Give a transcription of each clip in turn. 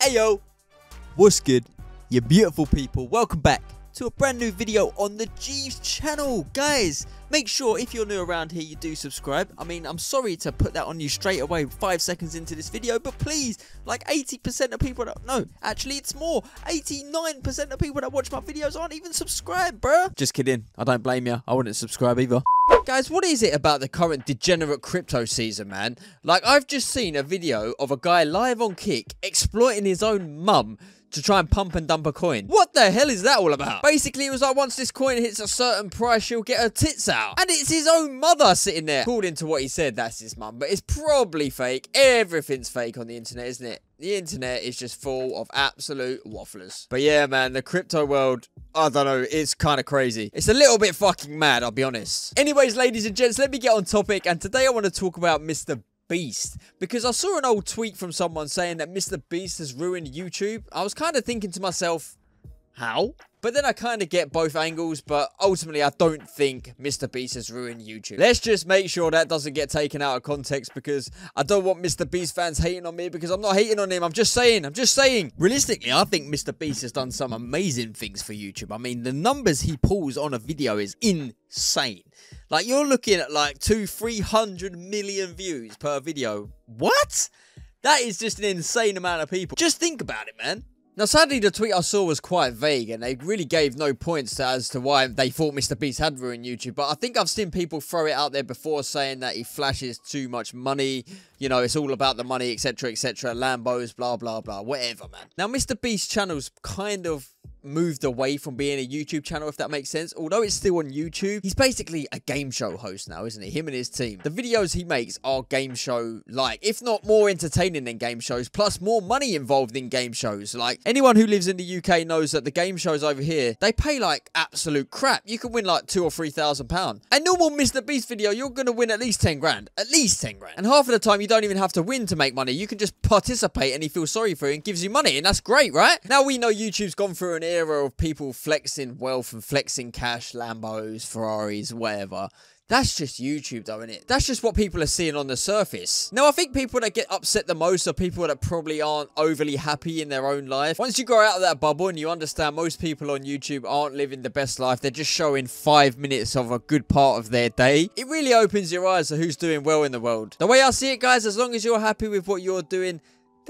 Ayo, what's good? You beautiful people, welcome back to a brand new video on the Jeeves channel. Guys, make sure if you're new around here, you do subscribe. I mean, I'm sorry to put that on you straight away, five seconds into this video, but please, like 80% of people that, no, actually it's more, 89% of people that watch my videos aren't even subscribed, bruh. Just kidding, I don't blame you, I wouldn't subscribe either. Guys, what is it about the current degenerate crypto season, man? Like, I've just seen a video of a guy live on Kick exploiting his own mum to try and pump and dump a coin. What the hell is that all about? Basically, it was like once this coin hits a certain price, she'll get her tits out. And it's his own mother sitting there. According to what he said, that's his mum. But it's probably fake. Everything's fake on the internet, isn't it? The internet is just full of absolute wafflers. But yeah, man, the crypto world, I don't know, it's kind of crazy. It's a little bit fucking mad, I'll be honest. Anyways, ladies and gents, let me get on topic. And today I want to talk about Mr. Beast because I saw an old tweet from someone saying that Mr. Beast has ruined YouTube. I was kind of thinking to myself, how? But then I kind of get both angles, but ultimately I don't think Mr. Beast has ruined YouTube. Let's just make sure that doesn't get taken out of context because I don't want Mr. Beast fans hating on me because I'm not hating on him. I'm just saying, I'm just saying. Realistically, I think Mr. Beast has done some amazing things for YouTube. I mean, the numbers he pulls on a video is insane. Like, you're looking at like two, 300 million views per video. What? That is just an insane amount of people. Just think about it, man. Now, sadly, the tweet I saw was quite vague, and they really gave no points to, as to why they thought Mr. Beast had ruined YouTube. But I think I've seen people throw it out there before, saying that he flashes too much money. You know, it's all about the money, etc., etc. Lambos, blah blah blah, whatever, man. Now, Mr. Beast's channel's kind of moved away from being a YouTube channel, if that makes sense. Although it's still on YouTube, he's basically a game show host now, isn't he? Him and his team. The videos he makes are game show like, if not more entertaining than game shows, plus more money involved in game shows. Like, anyone who lives in the UK knows that the game shows over here, they pay like absolute crap. You can win like two or three thousand pounds. A normal Mr. Beast video, you're gonna win at least 10 grand. At least 10 grand. And half of the time, you don't even have to win to make money. You can just participate and he feels sorry for you and gives you money. And that's great, right? Now we know YouTube's gone through an era of people flexing wealth and flexing cash, Lambos, Ferraris, whatever. That's just YouTube, though, isn't it? That's just what people are seeing on the surface. Now, I think people that get upset the most are people that probably aren't overly happy in their own life. Once you grow out of that bubble and you understand most people on YouTube aren't living the best life, they're just showing five minutes of a good part of their day, it really opens your eyes to who's doing well in the world. The way I see it, guys, as long as you're happy with what you're doing,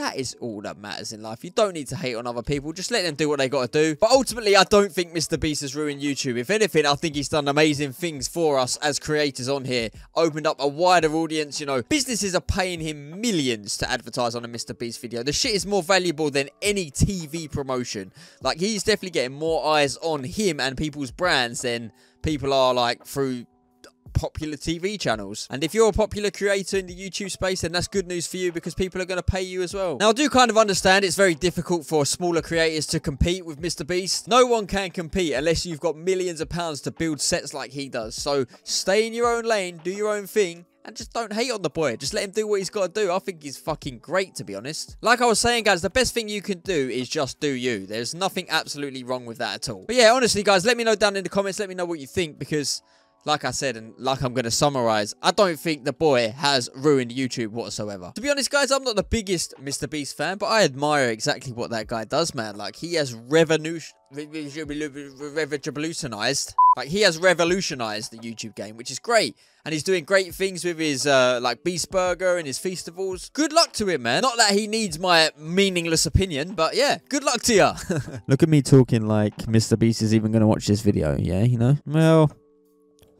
that is all that matters in life. You don't need to hate on other people. Just let them do what they got to do. But ultimately, I don't think Mr. Beast has ruined YouTube. If anything, I think he's done amazing things for us as creators on here. Opened up a wider audience, you know. Businesses are paying him millions to advertise on a Mr. Beast video. The shit is more valuable than any TV promotion. Like, he's definitely getting more eyes on him and people's brands than people are, like, through popular TV channels. And if you're a popular creator in the YouTube space, then that's good news for you because people are going to pay you as well. Now, I do kind of understand it's very difficult for smaller creators to compete with Mr. Beast. No one can compete unless you've got millions of pounds to build sets like he does. So stay in your own lane, do your own thing, and just don't hate on the boy. Just let him do what he's got to do. I think he's fucking great, to be honest. Like I was saying, guys, the best thing you can do is just do you. There's nothing absolutely wrong with that at all. But yeah, honestly, guys, let me know down in the comments. Let me know what you think because like I said, and like I'm going to summarize, I don't think the boy has ruined YouTube whatsoever. To be honest, guys, I'm not the biggest Mr. Beast fan, but I admire exactly what that guy does, man. Like, he has revolutionized, like, he has revolutionized the YouTube game, which is great. And he's doing great things with his, uh, like, Beast Burger and his festivals. Good luck to him, man. Not that he needs my meaningless opinion, but yeah, good luck to you. Look at me talking like Mr. Beast is even going to watch this video, yeah, you know? Well,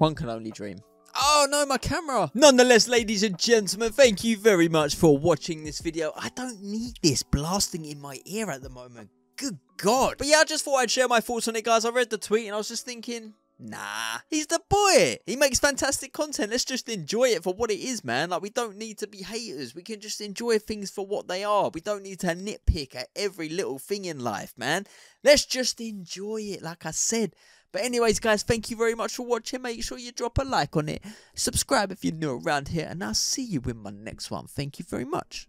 one can only dream. Oh no, my camera! Nonetheless, ladies and gentlemen, thank you very much for watching this video. I don't need this blasting in my ear at the moment. Good God. But yeah, I just thought I'd share my thoughts on it, guys. I read the tweet and I was just thinking, Nah, he's the boy. He makes fantastic content. Let's just enjoy it for what it is, man. Like, we don't need to be haters. We can just enjoy things for what they are. We don't need to nitpick at every little thing in life, man. Let's just enjoy it, like I said. But anyways, guys, thank you very much for watching. Make sure you drop a like on it. Subscribe if you're new around here. And I'll see you in my next one. Thank you very much.